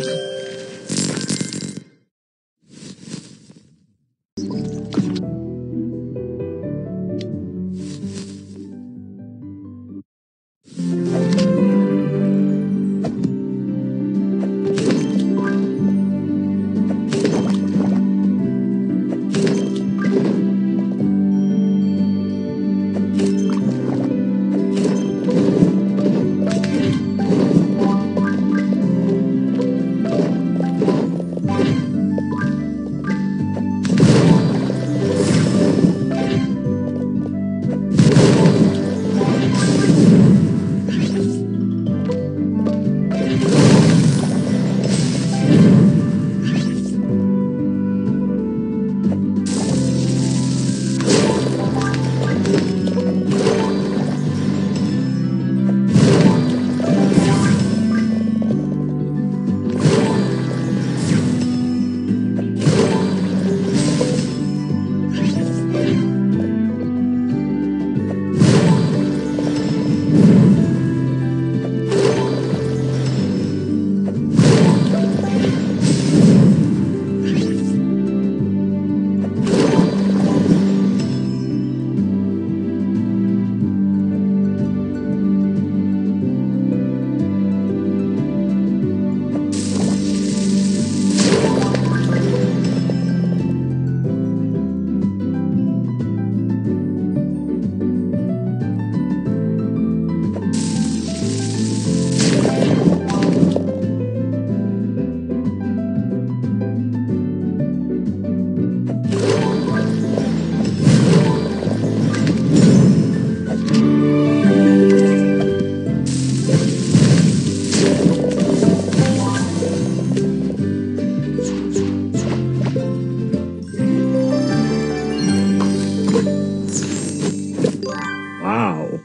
Wow. Wow. Wow.